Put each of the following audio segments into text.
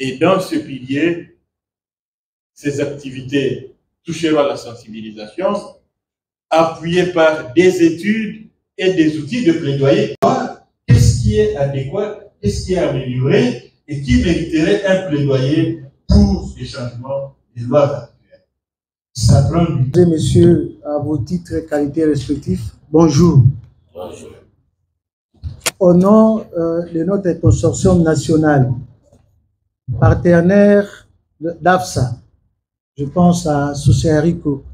Et dans ce pilier, ces activités toucheront à la sensibilisation, appuyées par des études et des outils de plaidoyer. Qu'est-ce qui est adéquat, qu'est-ce qui est amélioré et qui mériterait un plaidoyer pour les changements des lois actuelles? Ça prend du temps. Messieurs, à vos titres et qualités respectifs, bonjour. Bonjour. Au nom euh, de notre consortium national, partenaire d'AFSA, je pense à Rico,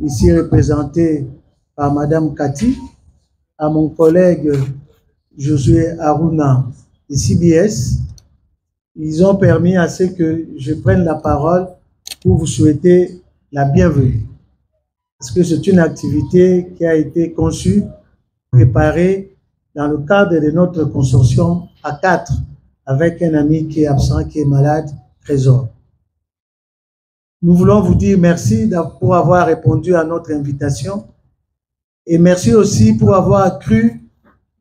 ici représenté par Madame Cathy, à mon collègue Josué Aruna de CBS. Ils ont permis à ce que je prenne la parole pour vous souhaiter la bienvenue. Parce que c'est une activité qui a été conçue, préparée dans le cadre de notre consortium à quatre, avec un ami qui est absent, qui est malade, Trésor. Nous voulons vous dire merci pour avoir répondu à notre invitation et merci aussi pour avoir cru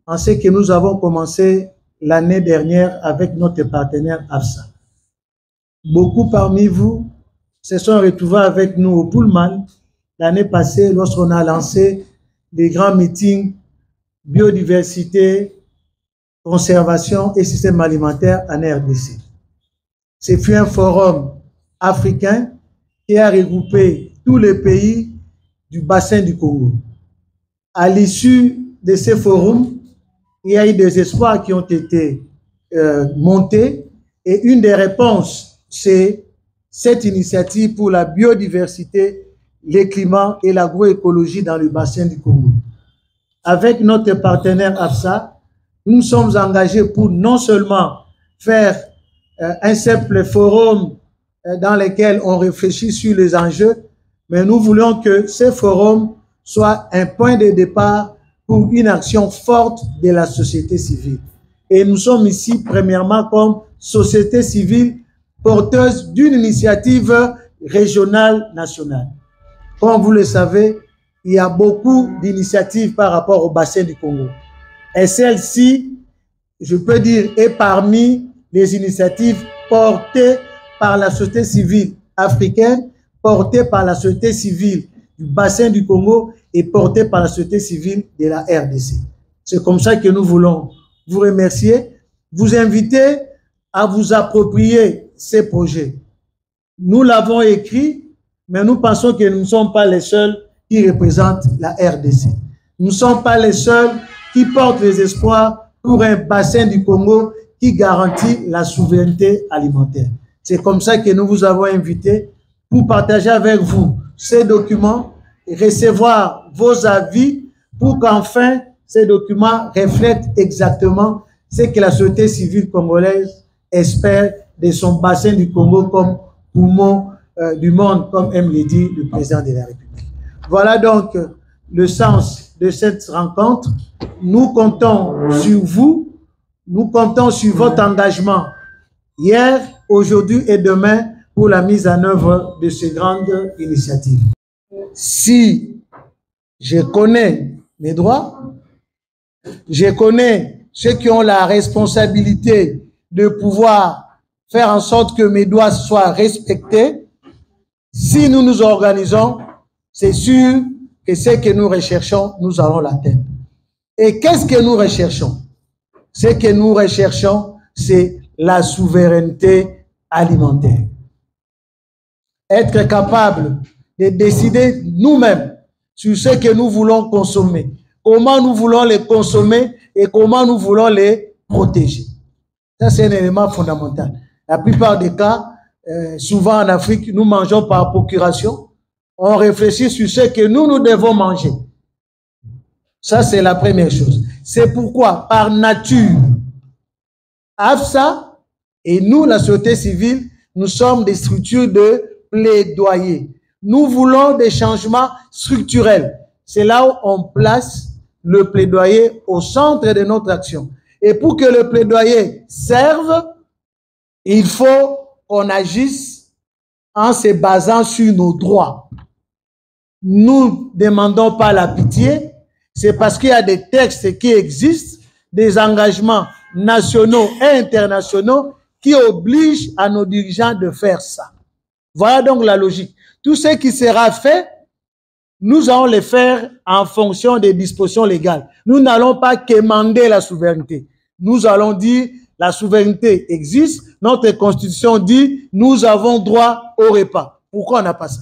en ce que nous avons commencé l'année dernière avec notre partenaire AFSA. Beaucoup parmi vous se sont retrouvés avec nous au Pullman l'année passée lorsqu'on a lancé des grands meetings biodiversité, conservation et système alimentaire en RDC. Ce fut un forum africain qui a regroupé tous les pays du bassin du Congo. À l'issue de ces forums, il y a eu des espoirs qui ont été euh, montés et une des réponses, c'est cette initiative pour la biodiversité, les climats et l'agroécologie dans le bassin du Congo. Avec notre partenaire AFSA, nous sommes engagés pour non seulement faire euh, un simple forum euh, dans lesquels on réfléchit sur les enjeux, mais nous voulons que ce forum soit un point de départ pour une action forte de la société civile. Et nous sommes ici premièrement comme société civile porteuse d'une initiative régionale nationale. Comme vous le savez, il y a beaucoup d'initiatives par rapport au bassin du Congo. Et celle-ci, je peux dire, est parmi les initiatives portées par la société civile africaine, portée par la société civile du bassin du Congo et portée par la société civile de la RDC. C'est comme ça que nous voulons vous remercier, vous inviter à vous approprier ces projets. Nous l'avons écrit, mais nous pensons que nous ne sommes pas les seuls qui représentent la RDC. Nous ne sommes pas les seuls qui portent les espoirs pour un bassin du Congo qui garantit la souveraineté alimentaire. C'est comme ça que nous vous avons invité pour partager avec vous ces documents et recevoir vos avis pour qu'enfin ces documents reflètent exactement ce que la société civile congolaise espère de son bassin du Congo comme poumon euh, du monde, comme aime le dit le président de la République. Voilà donc le sens de cette rencontre. Nous comptons sur vous, nous comptons sur votre engagement hier, aujourd'hui et demain pour la mise en œuvre de ces grandes initiatives. Si je connais mes droits, je connais ceux qui ont la responsabilité de pouvoir faire en sorte que mes droits soient respectés, si nous nous organisons, c'est sûr que ce que nous recherchons, nous allons l'atteindre. Et qu'est-ce que nous recherchons? Ce que nous recherchons, c'est la souveraineté alimentaire. Être capable de décider nous-mêmes sur ce que nous voulons consommer, comment nous voulons les consommer et comment nous voulons les protéger. Ça, c'est un élément fondamental. La plupart des cas, euh, souvent en Afrique, nous mangeons par procuration. On réfléchit sur ce que nous, nous devons manger. Ça, c'est la première chose. C'est pourquoi, par nature, AFSA et nous, la société civile, nous sommes des structures de plaidoyer. Nous voulons des changements structurels. C'est là où on place le plaidoyer au centre de notre action. Et pour que le plaidoyer serve, il faut qu'on agisse en se basant sur nos droits. Nous demandons pas la pitié, c'est parce qu'il y a des textes qui existent, des engagements nationaux et internationaux qui oblige à nos dirigeants de faire ça. Voilà donc la logique. Tout ce qui sera fait, nous allons le faire en fonction des dispositions légales. Nous n'allons pas quémander la souveraineté. Nous allons dire la souveraineté existe. Notre constitution dit nous avons droit au repas. Pourquoi on n'a pas ça?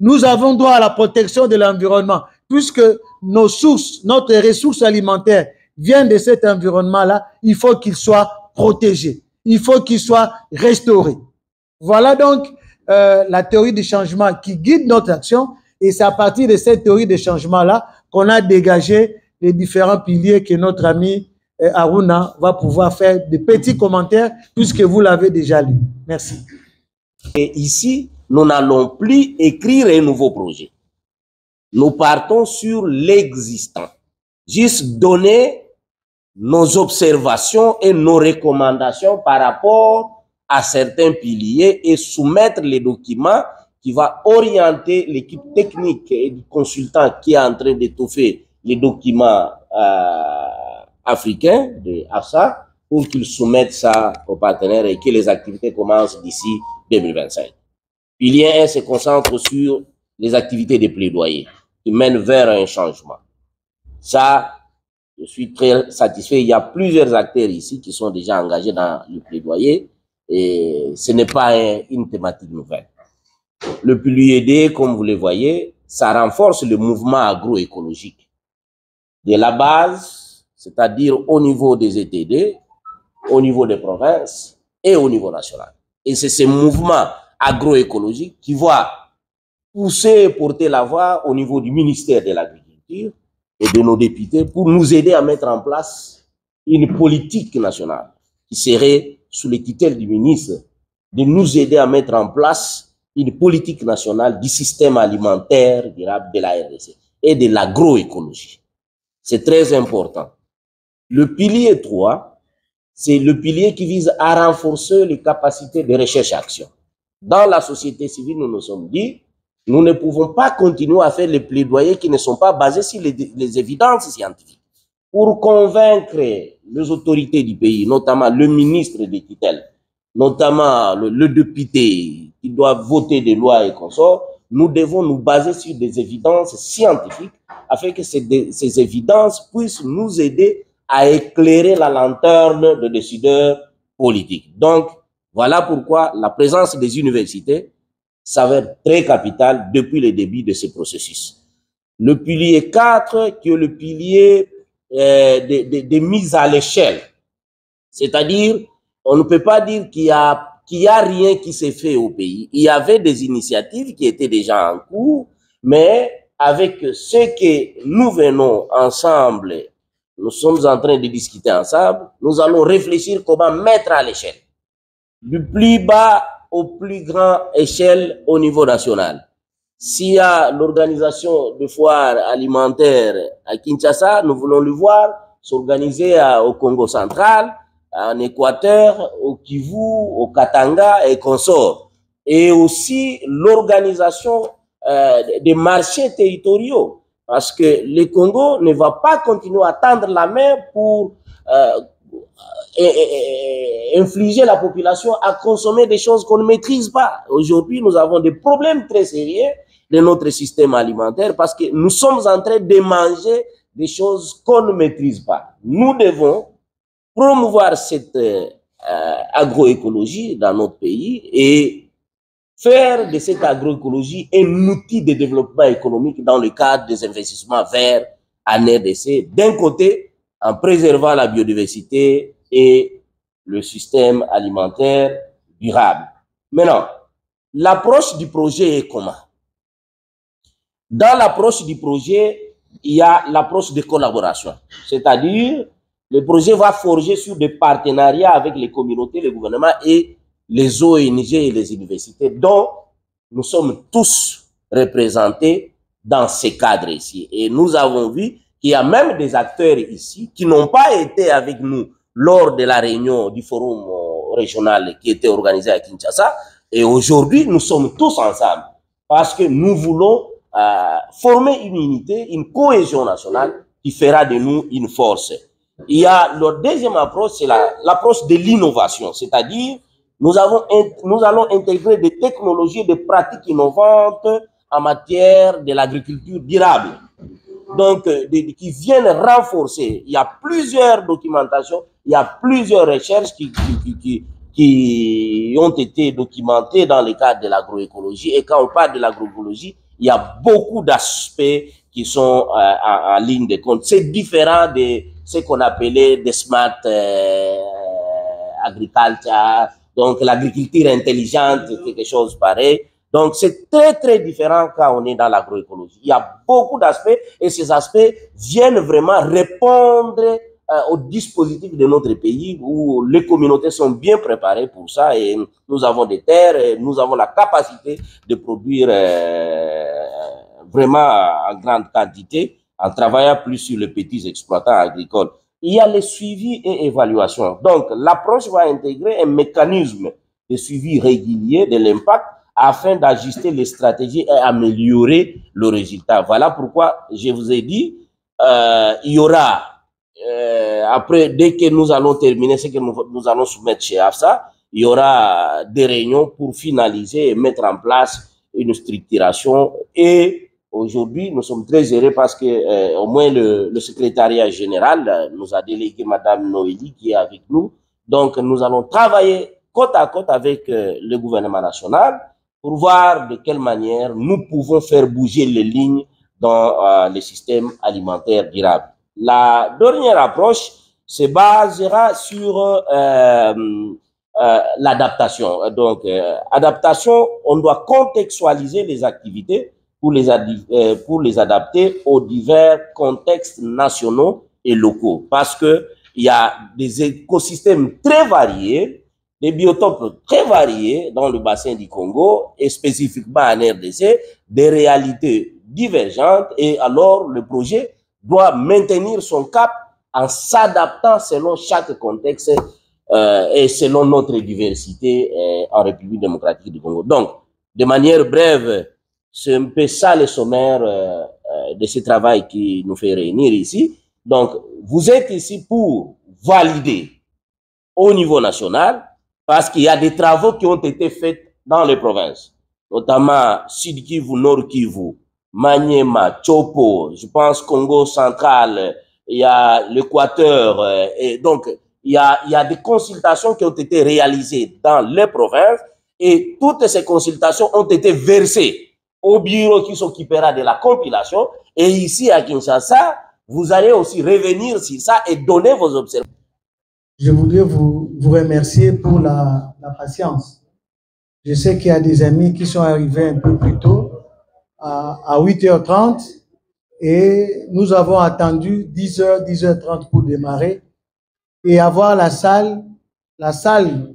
Nous avons droit à la protection de l'environnement puisque nos sources, notre ressources alimentaires viennent de cet environnement-là. Il faut qu'il soit protégé. Il faut qu'il soit restauré. Voilà donc euh, la théorie du changement qui guide notre action. Et c'est à partir de cette théorie de changement-là qu'on a dégagé les différents piliers que notre ami euh, Aruna va pouvoir faire de petits commentaires puisque vous l'avez déjà lu. Merci. Et ici, nous n'allons plus écrire un nouveau projet. Nous partons sur l'existant. Juste donner nos observations et nos recommandations par rapport à certains piliers et soumettre les documents qui va orienter l'équipe technique et du consultant qui est en train d'étoffer les documents euh, africains de AFSA pour qu'ils soumettent ça aux partenaires et que les activités commencent d'ici 2025. 1 se concentre sur les activités de plaidoyer qui mènent vers un changement. Ça, je suis très satisfait. Il y a plusieurs acteurs ici qui sont déjà engagés dans le plaidoyer et ce n'est pas une thématique nouvelle. Le pilier D, comme vous le voyez, ça renforce le mouvement agroécologique. De la base, c'est-à-dire au niveau des ETD, au niveau des provinces et au niveau national. Et c'est ce mouvement agroécologique qui va pousser et porter la voix au niveau du ministère de l'Agriculture et de nos députés pour nous aider à mettre en place une politique nationale qui serait sous les du ministre, de nous aider à mettre en place une politique nationale du système alimentaire durable de la RDC et de l'agroécologie. C'est très important. Le pilier 3, c'est le pilier qui vise à renforcer les capacités de recherche et action. Dans la société civile, nous nous sommes dit, nous ne pouvons pas continuer à faire les plaidoyers qui ne sont pas basés sur les, les évidences scientifiques. Pour convaincre les autorités du pays, notamment le ministre des tutelles, notamment le, député qui doit voter des lois et consorts, nous devons nous baser sur des évidences scientifiques afin que ces, ces évidences puissent nous aider à éclairer la lanterne de décideurs politiques. Donc, voilà pourquoi la présence des universités s'avère très capitale depuis le début de ce processus. Le pilier 4, qui est le pilier euh, des, mises à l'échelle. C'est-à-dire, on ne peut pas dire qu'il y a qu'il y a rien qui s'est fait au pays. Il y avait des initiatives qui étaient déjà en cours, mais avec ce que nous venons ensemble, nous sommes en train de discuter ensemble, nous allons réfléchir comment mettre à l'échelle, du plus bas au plus grand échelle au niveau national. S'il y a l'organisation de foires alimentaires à Kinshasa, nous voulons le voir s'organiser au Congo central, en Équateur, au Kivu, au Katanga et consorts. Et aussi l'organisation euh, des marchés territoriaux. Parce que le Congo ne va pas continuer à tendre la main pour euh, infliger la population à consommer des choses qu'on ne maîtrise pas. Aujourd'hui, nous avons des problèmes très sérieux de notre système alimentaire parce que nous sommes en train de manger des choses qu'on ne maîtrise pas. Nous devons promouvoir cette euh, agroécologie dans notre pays et faire de cette agroécologie un outil de développement économique dans le cadre des investissements verts en RDC, d'un côté, en préservant la biodiversité et le système alimentaire durable. Maintenant, l'approche du projet est comment? Dans l'approche du projet, il y a l'approche de collaboration. C'est-à-dire, le projet va forger sur des partenariats avec les communautés, les gouvernements et les ONG et les universités, dont nous sommes tous représentés dans ces cadres ici. Et nous avons vu qu'il y a même des acteurs ici qui n'ont pas été avec nous lors de la réunion du forum euh, régional qui était organisé à Kinshasa. Et aujourd'hui, nous sommes tous ensemble parce que nous voulons former une unité, une cohésion nationale qui fera de nous une force. Il y a leur deuxième approche, c'est l'approche de l'innovation, c'est-à-dire nous, nous allons intégrer des technologies, des pratiques innovantes en matière de l'agriculture durable. Donc, euh, qui viennent renforcer. Il y a plusieurs documentations, il y a plusieurs recherches qui, qui, qui, qui ont été documentées dans le cadre de l'agroécologie. Et quand on parle de l'agroécologie, il y a beaucoup d'aspects qui sont euh, en, ligne de compte. C'est différent de ce qu'on appelait des smart euh, agriculture, donc l'agriculture intelligente, quelque chose pareil. Donc c'est très très différent quand on est dans l'agroécologie. Il y a beaucoup d'aspects et ces aspects viennent vraiment répondre euh, aux dispositifs de notre pays où les communautés sont bien préparées pour ça et nous avons des terres et nous avons la capacité de produire euh, vraiment en grande quantité en travaillant plus sur les petits exploitants agricoles il y a le suivi et évaluation. Donc, l'approche va intégrer un mécanisme de suivi régulier de l'impact afin d'ajuster les stratégies et améliorer le résultat. Voilà pourquoi je vous ai dit, euh, il y aura, euh, après, dès que nous allons terminer ce que nous, allons soumettre chez AFSA, il y aura des réunions pour finaliser et mettre en place une structuration et Aujourd'hui, nous sommes très heureux parce que euh, au moins le, le, secrétariat général euh, nous a délégué Madame Noélie qui est avec nous. Donc, nous allons travailler côte à côte avec euh, le gouvernement national pour voir de quelle manière nous pouvons faire bouger les lignes dans le système alimentaire durable. La dernière approche se basera sur l'adaptation. Donc, adaptation, on doit contextualiser les activités pour les, euh, pour les adapter aux divers contextes nationaux et locaux. Parce que il y a des écosystèmes très variés, des biotopes très variés dans le bassin du Congo et spécifiquement en RDC, des réalités divergentes et alors le projet doit maintenir son cap en s'adaptant selon chaque contexte euh, et selon notre diversité euh, en République démocratique du Congo. Donc, de manière brève, c'est un peu ça le sommaire euh, euh, de ce travail qui nous fait réunir ici. Donc, vous êtes ici pour valider au niveau national parce qu'il y a des travaux qui ont été faits dans les provinces, notamment Sud Kivu, Nord Kivu, Maniema, Chopo, je pense Congo central, il y a l'Équateur, euh, donc il y, a, y a des consultations qui ont été réalisées dans les provinces et toutes ces consultations ont été versées au bureau qui s'occupera de la compilation. Et ici à Kinshasa, vous allez aussi revenir sur ça et donner vos observations. Je voudrais vous, vous remercier pour la, la patience. Je sais qu'il y a des amis qui sont arrivés un peu plus tôt, à, à 8h30, et nous avons attendu 10h, 10h30 pour démarrer, et avoir la salle, la salle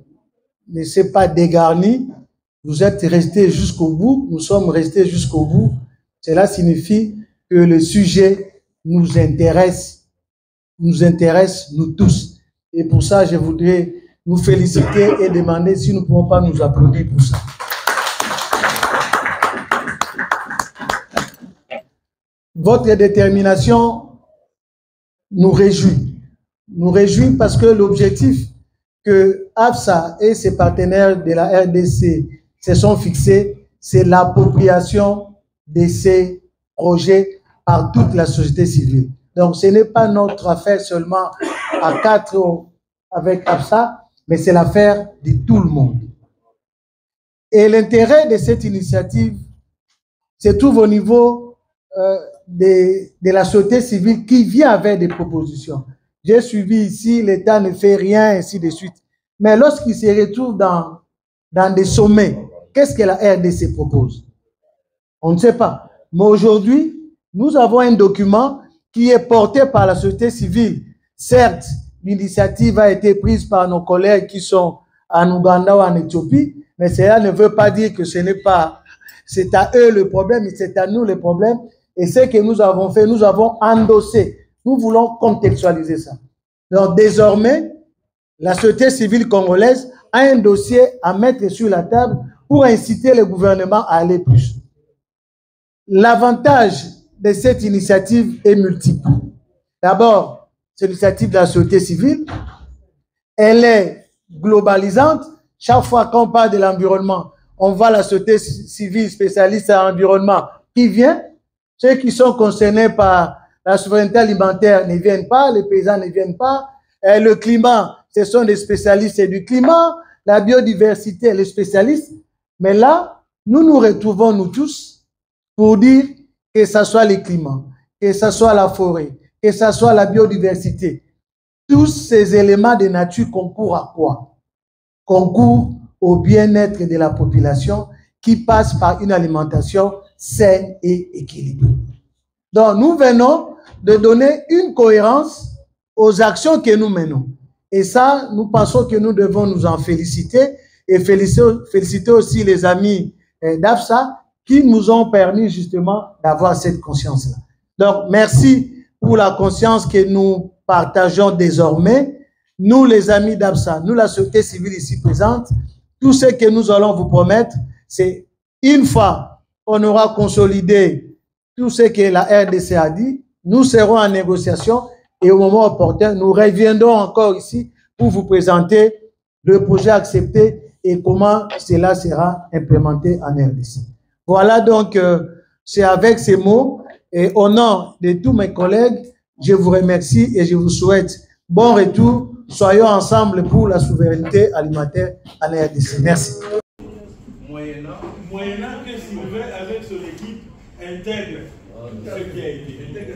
ne s'est pas dégarnie, vous êtes restés jusqu'au bout, nous sommes restés jusqu'au bout. Cela signifie que le sujet nous intéresse, nous intéresse nous tous. Et pour ça, je voudrais nous féliciter et demander si nous ne pouvons pas nous applaudir pour ça. Votre détermination nous réjouit. Nous réjouit parce que l'objectif que AFSA et ses partenaires de la RDC se sont fixés, c'est l'appropriation de ces projets par toute la société civile. Donc, ce n'est pas notre affaire seulement à quatre avec APSA, mais c'est l'affaire de tout le monde. Et l'intérêt de cette initiative se trouve au niveau euh, de, de la société civile qui vient avec des propositions. J'ai suivi ici, l'État ne fait rien, ainsi de suite. Mais lorsqu'il se retrouve dans, dans des sommets, Qu'est-ce que la RDC propose? On ne sait pas. Mais aujourd'hui, nous avons un document qui est porté par la société civile. Certes, l'initiative a été prise par nos collègues qui sont en Ouganda ou en Éthiopie, mais cela ne veut pas dire que ce n'est pas, c'est à eux le problème, c'est à nous le problème. Et ce que nous avons fait, nous avons endossé. Nous voulons contextualiser ça. Donc désormais, la société civile congolaise a un dossier à mettre sur la table pour inciter le gouvernement à aller plus. L'avantage de cette initiative est multiple. D'abord, c'est l'initiative de la société civile. Elle est globalisante. Chaque fois qu'on parle de l'environnement, on voit la société civile spécialiste en environnement qui vient. Ceux qui sont concernés par la souveraineté alimentaire ne viennent pas, les paysans ne viennent pas. Et le climat, ce sont des spécialistes du climat. La biodiversité, les spécialistes. Mais là, nous nous retrouvons, nous tous, pour dire que ce soit le climat, que ce soit la forêt, que ce soit la biodiversité. Tous ces éléments de nature concourent à quoi? Concourent au bien-être de la population qui passe par une alimentation saine et équilibrée. Donc, nous venons de donner une cohérence aux actions que nous menons. Et ça, nous pensons que nous devons nous en féliciter et féliciter, aussi les amis eh, d'AFSA qui nous ont permis justement d'avoir cette conscience-là. Donc, merci pour la conscience que nous partageons désormais. Nous, les amis d'AFSA, nous, la société civile ici présente, tout ce que nous allons vous promettre, c'est une fois qu'on aura consolidé tout ce que la RDC a dit, nous serons en négociation et au moment opportun, nous reviendrons encore ici pour vous présenter le projet accepté et comment cela sera implémenté en RDC. Voilà donc, euh, c'est avec ces mots et au nom de tous mes collègues, je vous remercie et je vous souhaite bon retour. Soyons ensemble pour la souveraineté alimentaire en RDC. Merci. Moyennant que Sylvain, avec son équipe, intègre ce qui a été.